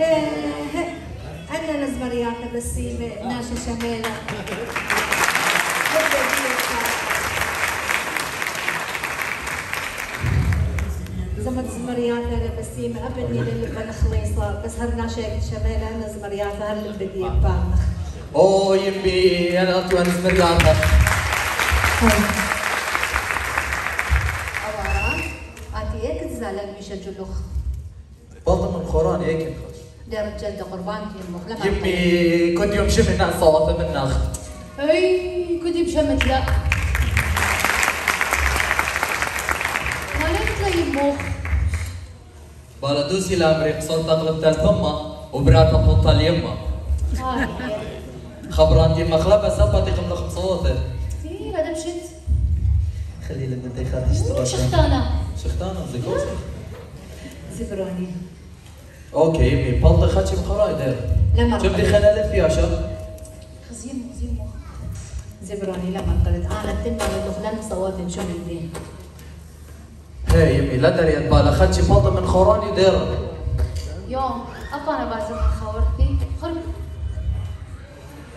إيه عندنا زمرياتة بسيمة ناشا شمالة زمت زمرياتة بسيمة أبني للبن خليصة بس هرنا شيء شمالة أنا زمرياتة هل بدي بانخ اوه يمي أنا توان زمرياتها أوارا أتي إيك تزالن ميشا جلوخ بطل من خوران هيك. ده رجال ده قربان لما يمي كنت يوم شمنا صوت من نخ أي كنت بشمت لا. ما لقيت لي يمه بالا دوسي لامريك صوت تغلب تال فما وبراتها بنطة اليمة هاي خبران دي مخلبة سبا تقم لخم صوته كثير هذا مشت خلي لما أنت خاتش تروح شختانة شختانا زيكوزي زبراني. أوكي يمي بلطة خاتشي مخراي دير لما جبدي خلالة فيها شو خزين خزين مخ زبراني لما قلت أنا تنبغي الدخلان صوت شو من دين هي يمي لا دريت بالا خاتشي بلطة من خوراني دير يوم أبا أنا بازم خورتي خرب.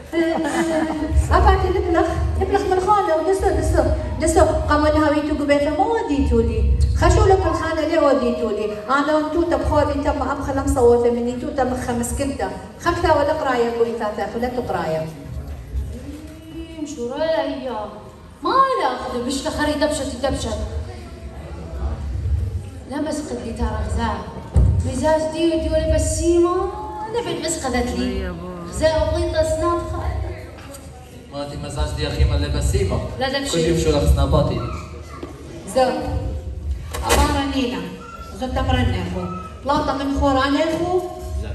أبعتي لبلخ لبلخ من خانة دسو دسو دسو قاموا لها ويتو قبيتا ما وديتوا لي. خشوا لك الخانة ليه وديتوا لي؟ أنا وانتو تبخوري تم أبخل مصوتة مني. تو تم خمس كنتا خمسة ولا قراية قويتا تاخذ لا قراية شو رأيك؟ ما لا أخذ بش لخري دبشت دبشت لا مسقط لي ترى غزاء مزاج دي ودي بسيمة نبعد مسقطت لي غزاء سناب خالد ما تي مزاج دي أخي مالي بسيمة لا بشي. يوم شو لك سناباتي زو أمارة نينا زوت أمرنا أخو. بلاطة من خوران أخو.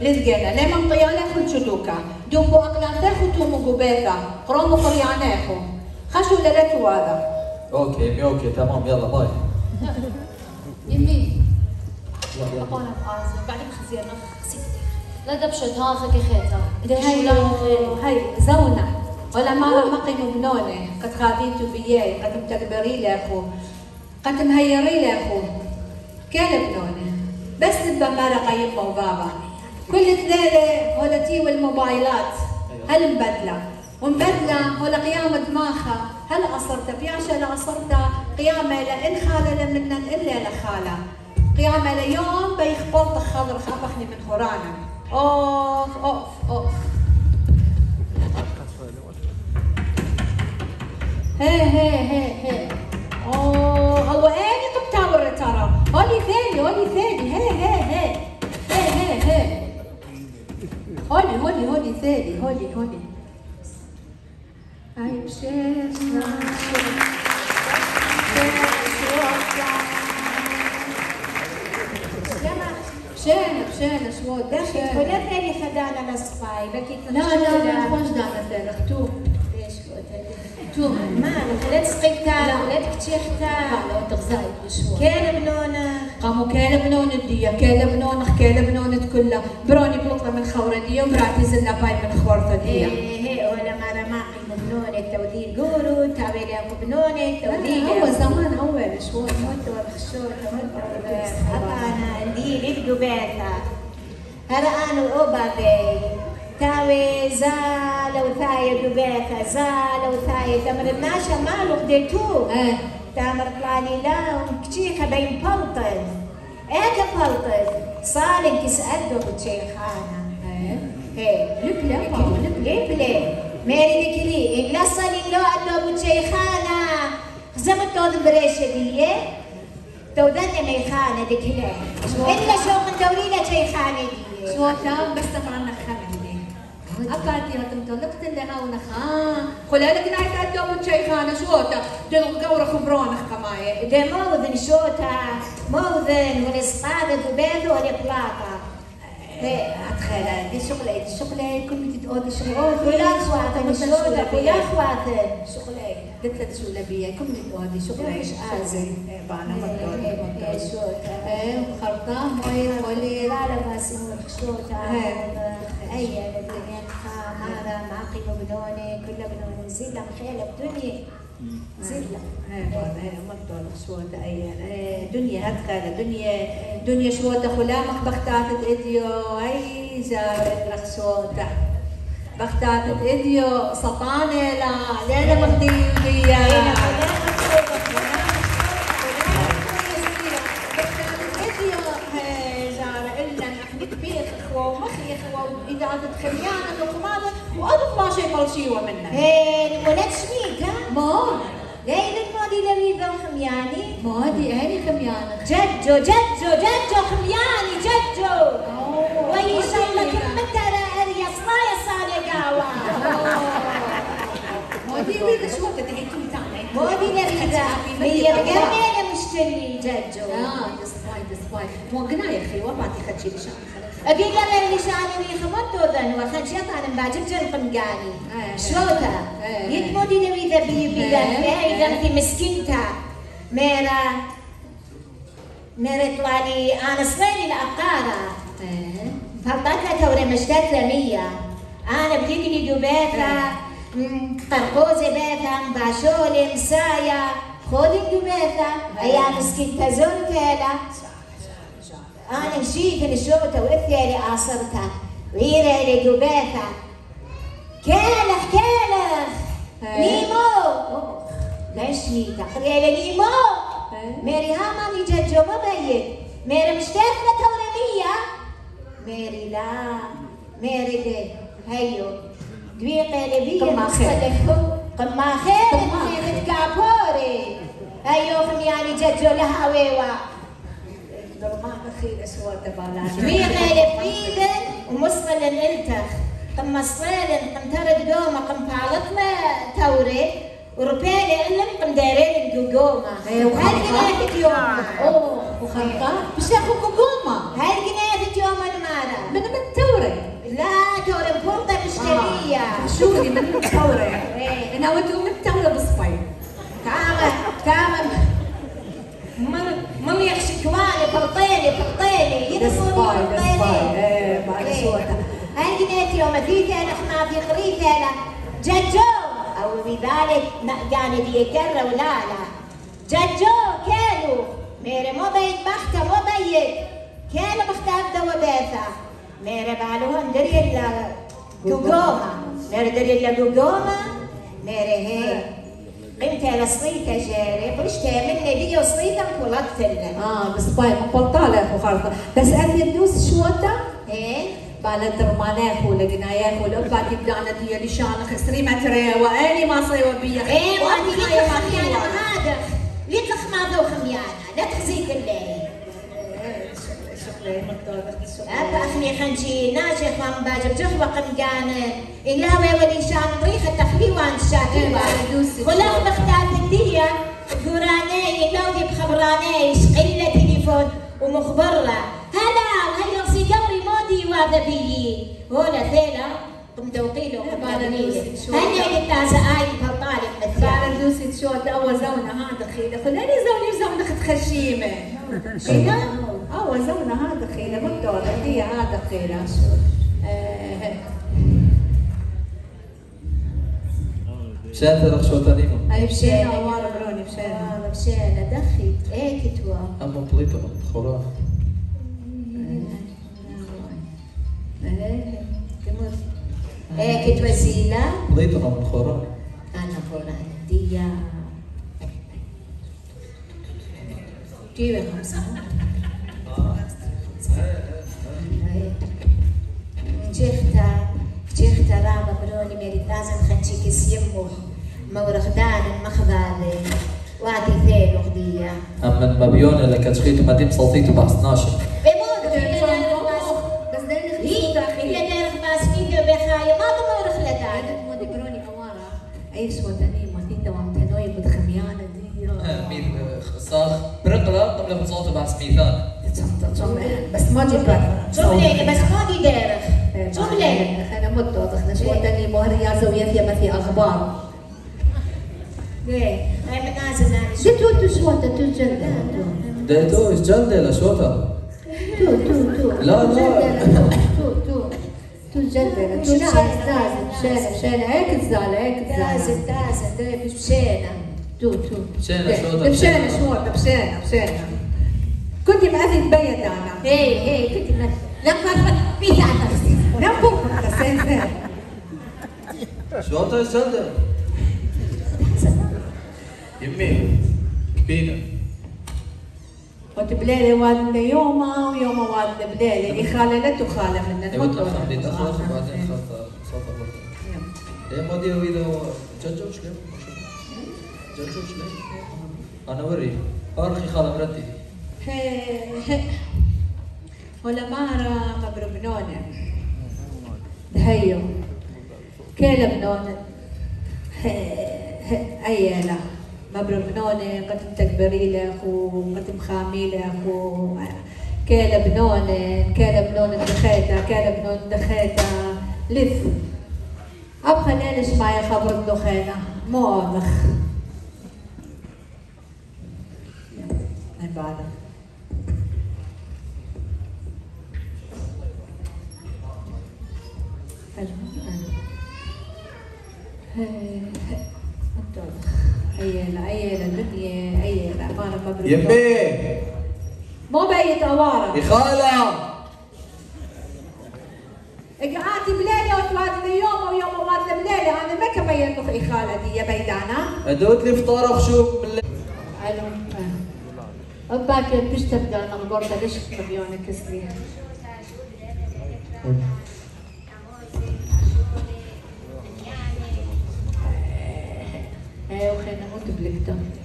لذقنا لما تشلوكا دوبو أقلات أخو تومو قبيتا قرومو قريان أخو. خشوا للتو هذا أوكي يمي أوكي تمام يلا باي. يمي. يلا يلا بعدين خزير لا دبشت هاخك خيتا هاي هاي زونا. ولا ما قيموا بنونة قد خاذيتوا بياي قد متكبري لي أخو. قد مهيري لي أخو كان بنونة بس مرة يمه وبابا كل ثلاثة هولتي والموبايلات. هل مبدلة ومبدلة ولا قيامة دماغها هل قصرت في عشان قصرت قيامة لإن خالة منا إلا لخالة قيامة ليوم بيخ بلطة خضر خبخني من خورانا. أوف أوف أوف. هي هي هي هي. اوه هو اني قبتاور ترى هولي ثاني هولي ثاني هي هي هي هي هي هولي هولي هولي ثاني هولي هولي هاي بشيشنا بشينا بشينا شو دخلت ولا ثاني خدانا نصفاي لا لا لا خوش دانا ثاني ختوم ما ولا تسقيتا لا. تكتشيختا لا انت غزاي بشوي كان بنونا قاموا كيلا بنون الدية كيلا بنون كيلا بنون كلها. بروني بلطة من خوردية وبراتي زلنا باي من خورطة دية إيه إيه ولا ما رماقي بنونة تودي قولوا تابي لك بنونة تودي هو زمان أول شوي. موت والخشوت أنا عندي لبدو بيتا هذا أنا وأوبا بي تاوي زالة وثاية دبيتا زالة وثاية تمر الناشا مالو خديتوه إيه. تامر طلالي لا وكتيخة بين بلطن. إيه بلطن. صالن كسألدو بتشيخانا إيه. هي لبلة. ماما لبلة. لبلة. ميري ذكري إن لصلي لو أدو بتشيخانا خزمت تود بريشة دي تودن ميخانة دكلا إلا شوق دوري لا شيخانة دي شو؟ تام بس خمني أكادي هتم طلقت اللي هاونا خا خلا لك نايت أدو بتشيخانا شو تا دل قورة خبرونك كماية ده موذن شوتا موذن دبيث والإقلاقة هي أتخيل دي شغلة دي شغلة كل تتقول شغلة كل أخواتنا شوتا كل أخواتنا شغلة قلت لك شو لبيا كم تقولي شغلة إيش آزم بانا مطول مطول شوتا إيه خرطة مي ولي لا لا بس. أي الدنيا هذا معقي بنوني كل بنوني زلة مخيلة بدنيا زلة مطول شوطة أي دنيا هتخيل دنيا دنيا شوطة خلامك بختات إديو. أي جارت رخصوته بختات إديو. سطانة لا ليلة وديا إذا تتخيانا لقمانة منها هي ولد شميت ها؟ ما ليلة الماضي لريضة خمياني ما دي هاني خميانة ججو ججو ججو خمياني ججو. وي شاء الله كم ترى ارياس ما يصال قاوة ما دي ويدا شو تدعي تاني مودي لريضة هي بقرنين مشتري. ججو. آه دسباي دسباي. مو قنا يا أخي وبعطي خدشي لشان أقول لها اللي شعري ريخ مدو ذن وخن شيطان مباجب جن قمقاني. إيه. شوتا إيه. يتمودي نبي ذا بي بي ذا إيه. في في مسكنتا ميرا ميرا طلالي أنا صغيري الأقارة فضلتها توري مشتت رمية. أنا بليقلي دوبيتا قرقوزة بيتا مباشولي مسايا. خودي دوبيتا أيام مسكنتا زورتيلا أنا مشيت وإثيالي آصرته ويرا إلي دوبيتا كالخ كالخ. نيمو نيتا قريلة نيمو. ميري هامامي ججو ما بيت ميري مشتتنا تورمية ميري لا. ميري دي هيو دويقة لبية قما خير. قما خير خيمة كابوري هيو خمياني ججو لها ويوا ما بخيل اسود بالات دويقة لبيدن ومصغل الالتخ قم صيلن قم ترد دوما قم فعلتنا توري وربيلي علم قم دايرين القوقومة إيه،. هاي قناتك يوم. أوه وخلقة بس ياخو قوقومة هاي قناتك يوم المارا من من توري. لا توري بوطة مشترية شو لي من توري. إيه. أنا ودو من توري بصبي تعال تعال. من من يخشى كواني بلطيلي بلطيلي يدخلوني دسباي دسباي بلطيلي إيه هاي قناتي يوم ذيك أنا ما في خريطة أنا ججو أو بذلك قاني دي كرة ولا لا ججو كيلو ميري مو بيت بحتة مو بيت كيلو بختار دوا بيثا ميري بالوهم دري الا قوقومة ميري دري الا قوقومة ميري هي قمت على صليتة جاري قلت مني دي وصليتة وطلقت لنا آه بلطالة يا اخو خالصة بس أني ندوس شوتا إيه بالا درماناك ولا قناياك ولا بعد يبدأنا دي اللي شان خسري ما ترى واني ما صيوا بيا إيه وانت وأني ليك خميانة. هذا ليك خماضة وخميانة لا تخزيك الليل أخني خنجي ناجي خام باجب جهوة قمقانة إلا ولي شان ريحة تخلي وان إيه، شاكي بعد دوسي خلاص بختار الدية قراني لو بخبراني شقلة تليفون ومخبرة هلا وهي رصي قبري مودي وهذا بيي هنا ثيلا قم دوقيله وقبالي هلا قلت هذا آي فطالب مثلا بعد دوسي شوت أول زونة هذا خيلة خلاني زوني زونة خشيمة خيلة أول زونة هذا خيلة ما بدور هي هذا خيلة. آه، مشان ترى شو تانيمو هاي بشينا وارا بروني والله مشينا دخي. إيه كتوى أما بليتو خلاص. إيه كتوى زينة. بليتو من خورا أنا فوران ديا جيبي خمسة. اللي كتشخيت مديم صوتيتو بحث ناشر بيموت بس دايرة هي هي داير خماس. فيديو بخاية ما تمورخ لدان مودي بروني أوارا. أي سوى تاني ما تين دوام تنوي بدخميانة دي. ميث صاخ برقرة قبل بصوت بحث ميثان بس ما جبت جملة بس ما دي دايرخ جملة. مت واضح شو تاني مهريا زوية في ما في أخبار ليه؟ هاي من نازل شو تو تو شو انت تو جلد ديتو إيش جلدة لشوتا تو تو تو لا، لا. تو تو تو جلد تو ناس تازن شينا شينا هيك تزال هيك تزال تازن ده مش مشينا تو تو مشينا ده؟ مشينا شو مشينا مشينا كنت مأذي تبين أنا هي هي كنت من لما في ثلاثة نبو تسنسر شو انت الجلدة؟ يمي كبيرة وتبليلي والد يوما ويوما والد بليلي اللي خالة لا تخالف لنا أيوه تلخم بيت اخلص وبعدين خلص صوت برضه إيه ما دي ويدا جوجو شلون؟ جوجو شلون؟ أنا وري ارخي خالة مرتي ولا مارا مبربنونة دهيو. كيلا بنونة أيلا. مبربنونة قد تكبري لك وقد مخامي لك كيلا بنونة كيلا بنونة دخيتا. كيلا بنونة دخيتا. لف. أبخى ليش معي خبر الدخينة موضخ من بعدها يمي. مو بيت أوارة يا خالة. قعدتي بليلة وتوادي يوم ويوم وادي بليلة. أنا ما كبين إي خالة دي يا بيدانا. ادوت لي فطار خشوب من الليل ألو. أباك بيش تبدأ أنا البردة ليش تبيوني كسري أيوه خلينا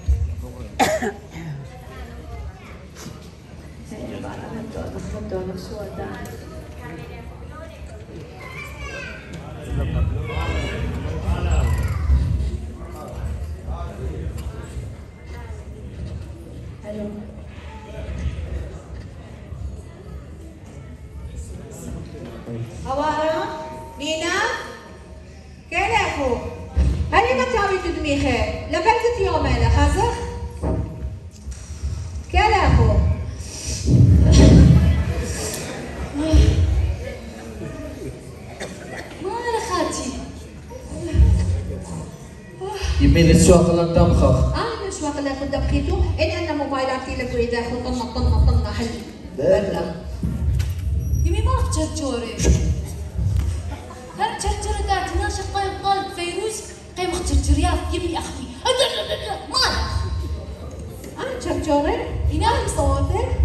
يمي للسواق لن تمخخ أنا مش واقع لك دبخيتو ان أنا موبايلاتي لك واذا طلنا طلنا طلنا هل بلا يمي ما تشرجوري. هل تشرجوري قاعد تناشط قايم قالب فيروز قايم اخترجريات يمي أخي. ما أنا تشرجوري. ينام صوتك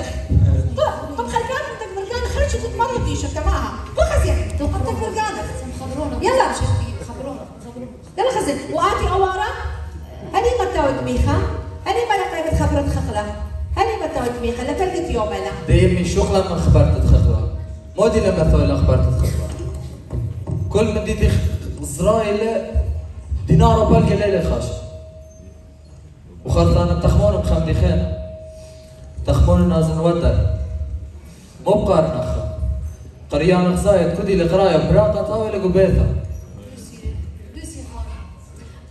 مودي شدك طب مرقانة خلي شو تتمرد دي شفت معها وخزين طب أنت مرقانة خبرونا. يلا. خبرونا. خبرونا. يلا خزين. وآتي أوارا هني ما تاود ميخا هني ما لقيت خبرة خخلة هني ما تاود ميخا لا تلقت يوم لا دي يمي شوخ لما خبرت تخخلا مودي لما ثول اخبرت تخخلا كل من دي تخ زرايل دينار وبلقى ليلة خاش. وخلطان تخمون بخمدي خينا تخمون نازن وتر. مو بقارن اخا قريان خزايد كدي لقراية براقة طاولة قبيثة دوسي دوسي خاني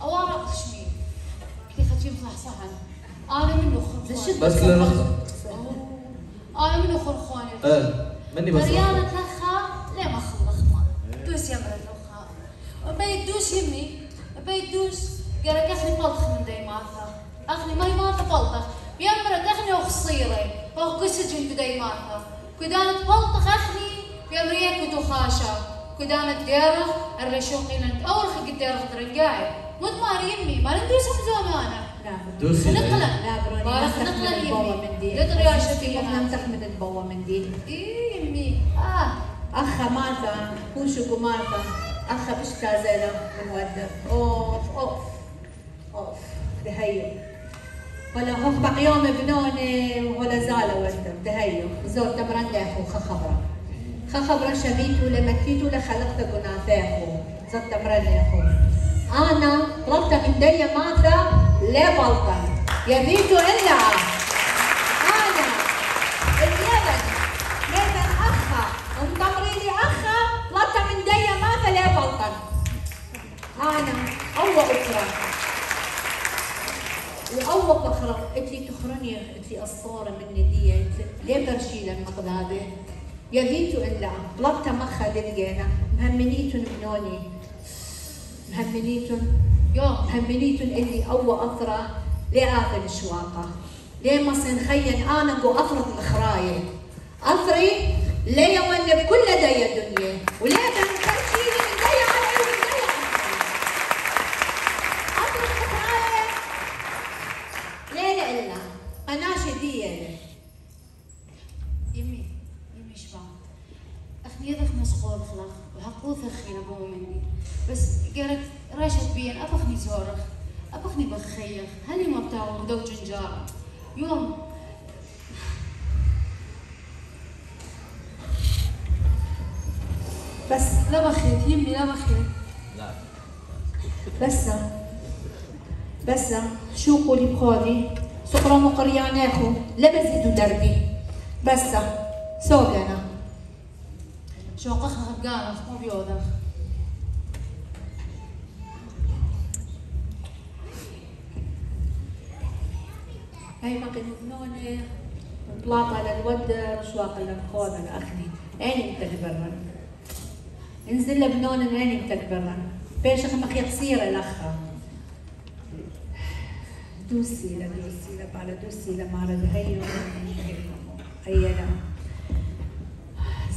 أوارق خشمي كي خشيم صح أنا منو خرخوان بس للخطة أنا منو خرخوان إيه مني بس مريانة تلخا ليه ما خلخ ما دوس يا مرة تلخا بيت دوس يمي بيت دوس قالك اخني بلطخ من دي ماثا اخني ما ماثا بلطخ يا مرة اخني وخصيري أو قسجن بدي ماثا كدانت بلطخ اخني يا مريك كدو خاشا. كدانت ديرخ الرشوقي لنت اول خلق الديرخ درنقاي مد ماري يمي ما ندوس زمانه دوسي لي. نقلة تحمل نقلة يمي من قدر يا شفيها ما تحمل البوا من دي إيه يمي آه. أخا ماتا كوشكو ماتا أخا بشكا زينا مودة أوف أوف أوف دهيو ولا هوخ بق يوم بنوني ولا زالة ودم دهيو زور تمرن لاخو خخبرة خخبرة شبيتو لمكيتو لخلقت قناثاخو زور تمرن لاخو أنا طلبت من دي ماتا لبلطة يبيتو إلا. أنا. اليمن. ليبن أخا؟ ومطمريني أخا؟ طلبت من دي ماتا لبلطة أنا. أول أخرى. وأول أخرى قلت لي تخرني قلت لي الصورة مني دي ليه برشيلة المقدادة يا بيتو إلا طلبت مخا للجينا مهمنيتو بنوني مهمنيتن. يوم مهمنيتن اللي أو أثرة لآخر الشواقة ليه ما خين أنا نقو أثرة الخراية؟ أثري ليه ولي بكل دي الدنيا. وليه تنكرشي من دي على من دي أثرة الخراية ليه لا إلا أناشي دي ليه يمي يمي شباب اخني يدخ مسخور خلاص وحقوث أخي نبو مني بس قالت راشد بين ابخني زورخ ابخني بخيخ هني ما بتاعو دو جنجارة يوم بس لا بخيت يمي لا بخيت بس. بس. شو قولي بخودي سقرا مقرياناخو لا بزيدو دربي. بس. سوغنا شوقخ هبقانخ مو بيوذخ هاي ما طلعت على الودر شواق الخوض الأخني أين متكبرن انزل لبنون أين متكبرن بيشخ مخي قصيرة الأخا دوسي لا دوسي لا بعد دوسي لا معرض هيو هيا لا.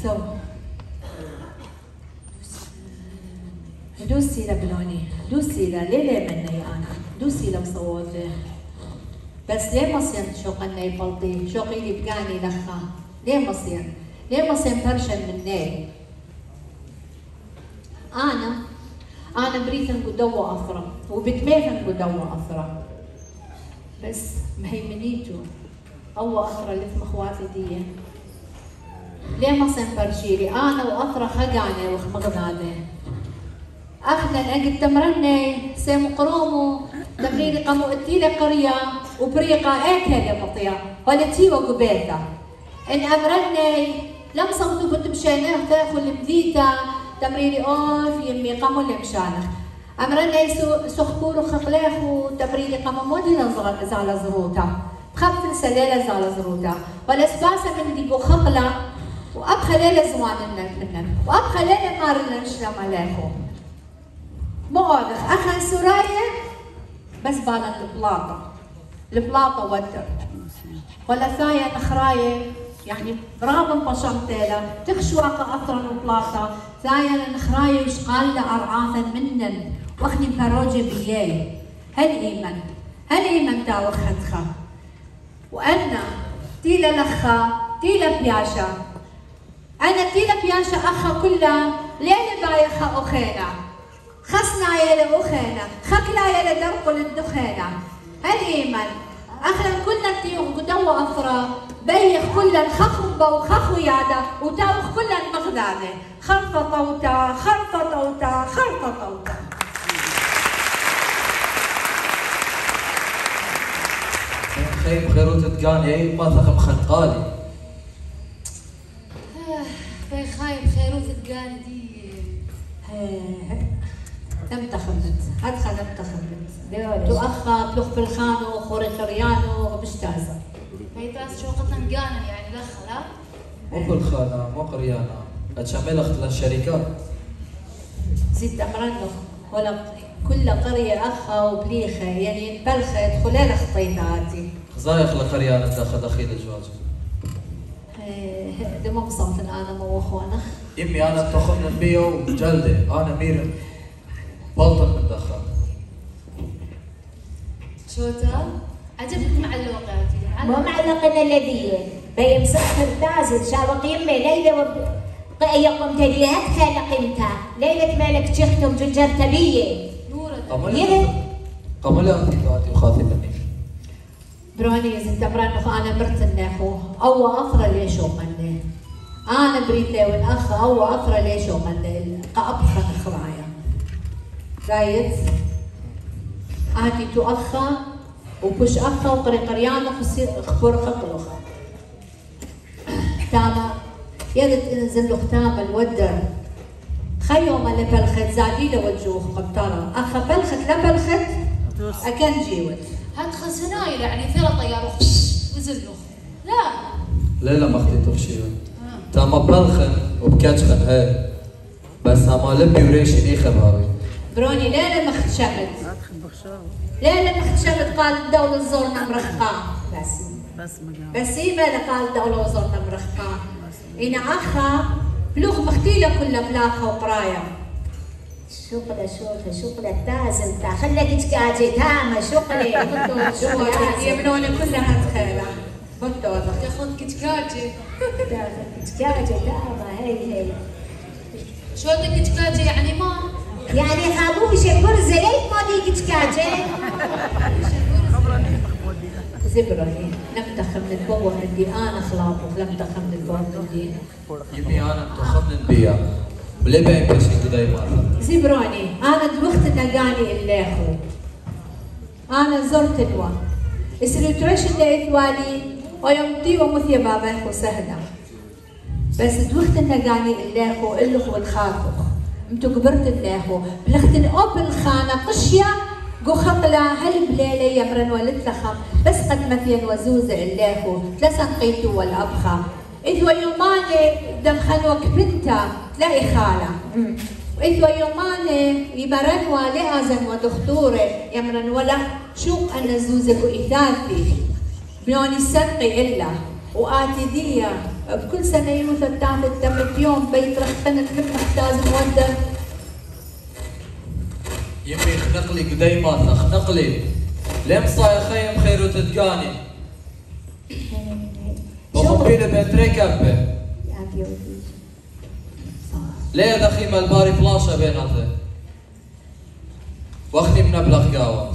سو دوسي لبنوني دوسي لا ليه ليه مني أنا؟ دوسي لمصوتي بس ليه مصين شوقنا يبلطي شوقي لي بقاني لخا. ليه مصين ليه مصين برشن مني؟ أنا. أنا بريت نقدوا اثرة وبتميت نقدوا اثرة بس مهيمنيتو. أو اثرة اللي في مخواتي دي ليه مصين برشيلي أنا واثرة خقاني وخمغناني أخنا اجد تمرني سيم قرومو تمرين قمو اتيلا قرية وبريقة اكل مطيا ولا تيوا قبيتا إن أمرني لم صمتو كنت مشينا تاخل بديتا تمريني اوف يمي قمو اللي مشانخ امرني سخبور خقلاخو تمريني قمو مودي زال زروتا. تخف سلالة زال زروتا. ولا سباسة من دي بو خقلة وابخى ليلة زوان منن وابخى ليلة مارلن شلام عليكم مؤاخذ أخا سرايا بس بالن البلاطة البلاطة ودر ولا ثايا نخراية. يعني برغم بشمتيلا تخشوا أثرا البلاطة ثايا نخراية وش قال أرعاثا منن وخني بروجة بياي هل إيمن؟ هل إيمن تاو خدخا وأنا تيلا لخا تيلا بياشا. أنا تيلا بياشا أخا كلها ليلة بايخا أخينا خصنا يا لأخينا خكلا يا لدرق للدخينا الإيمان أخلا كلنا تيوخ قدو أفرا بيخ كلنا خخبة وخخو يادا. وتاوخ كلنا مغدانة خرطة طوتا خرطة طوتا خرطة طوتا. خيم خيروت تقاني ما ثقم خنقالي. باي خايب خيروت تقاني دي. لم تخمت. أدخل لم تخمت. تؤخى بلغ في الخانو خوري خريانو بشتازة باي تاس شوقتنا نقانا يعني دخل مو كل خانة مو قريانة. أتشمل أخت الشركات. زيد أمرنو ولا كل قرية أخا وبليخة يعني بلخة يدخلين خطيتاتي خزايخ لقريانة داخل دخيل الجواج ده ما بصوت أنا مو أخوانا. إمي أنا تخمن بيو جلده أنا مير بلطن من دخل شوتا عجبت مع الوقت. مو معلقنا الذي بي مسخر تازل شاوق يمي ليلة وب... يقوم تليهات كان قيمتها ليلة مالك تشختم جنجر تبية نورة قبل أن تقاتي وخاطبني بروني إذا تمرن أنا مرت النخو أو أثر ليش ومني أنا بريتي والأخ أو أثر ليش ومني قأبخن خرايا رايت؟ آتي تو وبش أخا وقري قريانا خسير خبر خطلخا تاما يدت انزل له ختام الودر. خيو ما لبلخت زادي لوجوه قبطرة أخا بلخت لا بلخت أكن جيوت. هاد خسنايل يعني ثلاث طيار وزلوخ لا. ليلة ما أختي تخشي. تاما بلخن وبكاتشخن هاي بس اما لبي وريشي ني خباري بروني ليلة ما اختشمت ليلة ما اختشمت قال الدولة زورنا مرخاء بس. بس ماذا قال الدولة وزورنا مرخاء إن أخا بلوخ مختيلة كلها بلاخة وقراية. شغلة شوفة شغلة تازم تا. خليك تكاجي تامة شغلة شغلة يمنوني كلها تخيلة بطوطة تاخذ كتكاتي تكاجي تامة هي هي شو كتكاتي يعني؟ ما يعني خابوشة برزة ليك ما ديك تكاجي زبرني لم تخم من البوة عندي أنا خلاص لم تخم من البوة عندي يمي أنا تخمن بيا بلي بين كشي كده يمارا زبروني أنا دوخت نقاني الليخو أنا زرت الوا اسريترش اللي إثوالي ويوم تي ومثي بابا سهلة بس دوخت نقاني الليخو اللخ والخافخ متو كبرت الليخو بلختن أوبل خانة قشية قو خطلة هل بليلة يمرن ولد لخم بس قد مثين وزوز الليخو تلسن قيتو والأبخة إذ ويوماني دم خنوك بنتا تلاقي خالة إذ ويوماني يمرنوا لأزن ودختورة يمرن ولا شو أنا زوزك وإثاثي بيوني السرقي إلا وآتي دية بكل سنة يوث التامت تمت يوم بيت رخنت كل محتاج مودة. يمي خنق لي قدي ماثا خنق لي لم صاي خيم خير وتتقاني بخبيله بين تريكبه ليه دخيم الباري فلاشة بيناتها واخني بنبلغ قاوة.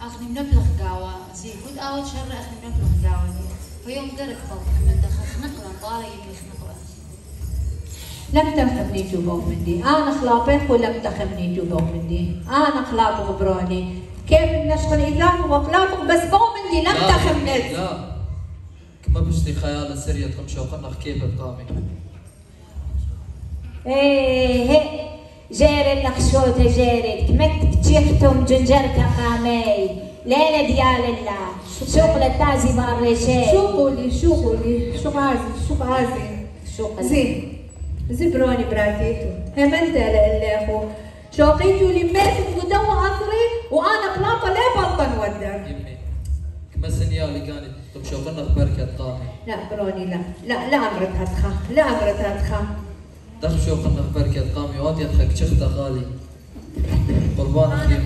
أخني منبلغ قهوه زي ود أول شر أخني منبلغ قهوه فيوم درك بلط من دخل لم تخمني جوبوك مندي أنا خلاطك ولم تخمني جوبوك مندي أنا خلاط غبراني كيف النشخن إذاك وخلاطك بس بو مندي لم تخمنت لا. كما بشتي خيال سرية تمشي وقنخ كيف بطامي. إيه هي. جير النقشوت جيرت كمك تشيختم جنجرك خامي ليلة ديال الله شغلة تازي قولي شو قولي شو غازي شو غازي شغلة زين زبروني براتيتو همنت اللي أخو شوقيتو لميت قدوة أثري وأنا قلاطة لا بلطن ودر يمي كما سنيالي كانت تمشي وقنخ بركة طامي لا بروني لا لا لا أمرتها تخا لا أمرتها تخا دخل شو قنخ بركة طامي وانت يدخل شخت خالي قربان أنا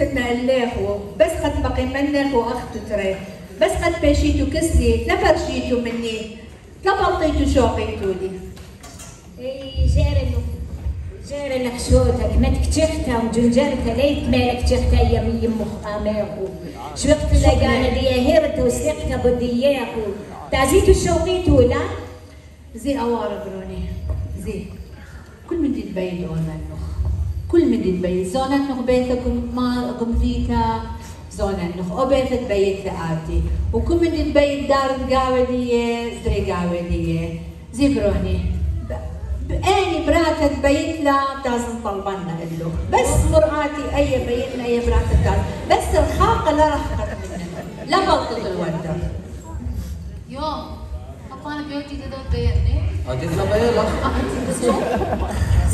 وقتنا الليخو بس قد بقي منك وأخت تري. بس قد بيشيتو كسلي لا فرشيتو مني. لا بلطيتو شوقيتو لي جير جير النقشوتك ما تكتشختها وجنجرتها ليت مالك تشختها يم يم خاميخو شوقت لقانا دي هيرت وسلقتها بدياخو تعزيتو الشوقيتو لا؟ زي أوارا بروني. زي. كل من دي تبين زون النخ كل من دي تبين زون النخ بيتكم ما قم فيتا. زون النخ أو بيت تبين ثقاتي وكل من دي تبين دار القاوة دي زري قاوة دي زي بروني ب- بأني براتة تبين لا تازن طلبنا له بس مرآتي أي بين أي براتة تاز بس الخاقة لا راح منها لا بلطة الوردة. يوم. أنا بيوتي تدور بيني هاتي تخبى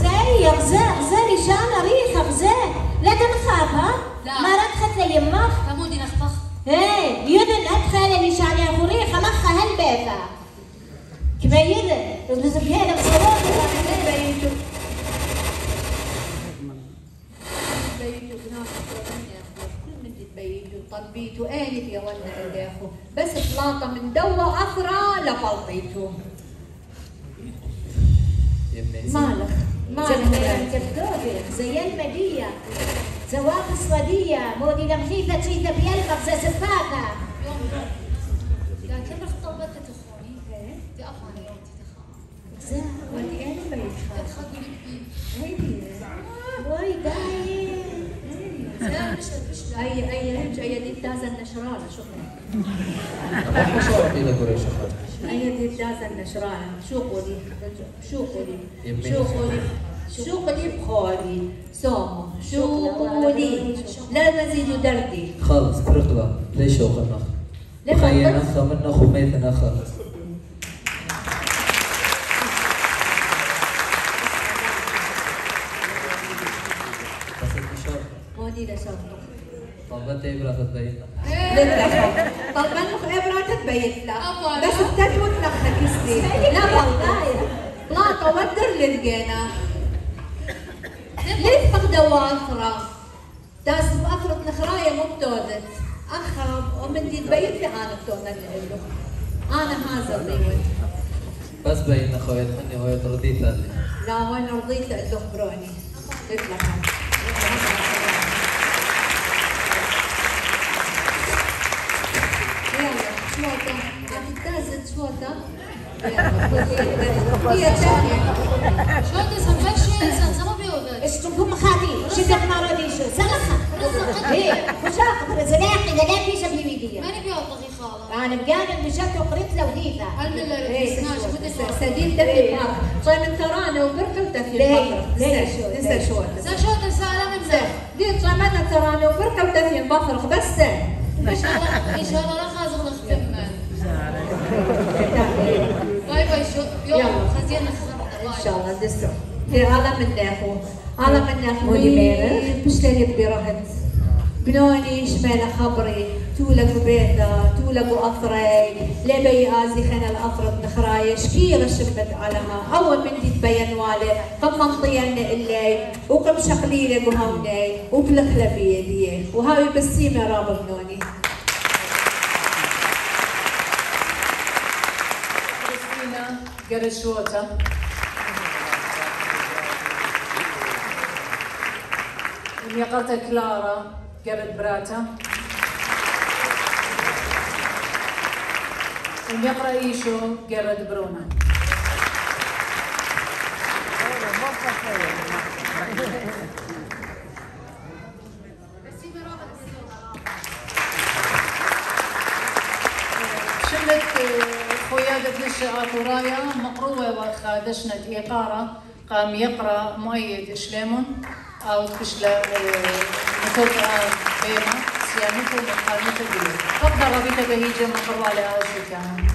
زي غزاء غزاء لشانة ريخة غزاء لا تنخاف ها؟ لا. ما ردخت ليمك تمودي نخفخ إيه يدن ادخل لشانة خريخة مخها هالبيفة. كما يدن بس بهذا بصوت بيتو بيتو طبيتو اني يا ولد يا اخو بس بلاطة من دوا أخرى لبلطيتو يمي مالك؟ مالك مالك زي المدية زواق الصدية مودي لمخيفة تشيثة بيلقى زي سفاكة. يوم قالت لما خطبت تخوني دي أبا أنا يوم تتخاني ودي أنا بيت. تخذني بي هيدي. وي دايم. زين مش مش اي أي هج أي دي تازن نشرانه شكرا. أما شو إلى قريش. أخوي اي دي تازن نشرانه شو قولي شو قولي يمي. شو قولي شو قولي بخوري سومو شو قولي لا نزيد دردي. خلص فرقلة ليش شو قنخ ليه خيي خلص؟ نخا منخ وميت نخا دي لشرطه طلبت إبرة تبين للدخل طلبا لك إبرة تبين له أبا بس لا. كسلي لا والله. لا تودر للقينا. ليه فقدوا واثرة داس واثرة نخراية مو بتودت. أخرب ومن دي البيت في أنا بتودت له أنا هذا الضيوت بس بين أخويا تمني هو ترضي ثالي لا وين رضيت له بروني اطلع يلا شوطة هتتازت شوطة هي تانية شو تسمى شو انسان سما بيوضج اشتمكم خاطي ما ردي شو سلخة إيه وشاق فرزلاقي لا في شبه بيديا ماني بيوضج خالة أنا بقال بجد وقريت من اللي بيسناش مدة سديد دفي؟ ليه نسى شو؟ نسى شو زا شو تسالة منه دي طلعنا ترانا وبركة ودفي مبفرخ بس ان شاء الله إن شاء الله لا خازغ نختم باي باي شو يلا. يوم خزينا ان شاء الله دسو هذا من اخو هذا من اخو مودي ميرة. بشتري برهد بنوني شمال خبري. تولق بيتا تولق أثري لبي آزي خنا الأفرد نخراي شكيرة شبت علىها أول من دي تبين والي. قم منطيان اللي وقم شقليلي قهوني وبلخلة بيدي وهاي بسيمة راب بنوني كريستينا جرشوتا ميقرتا كلارا جرد براتا. وميقرا إيشو جرد برونا شلت خويا دفنش ورايا مقروة وخادشنا إيقارة قام يقرأ مؤيد شليمون. متوقع بيما سيانته مقالمته بيه قبضة ربيته بهيجة مقروة على أوشي كان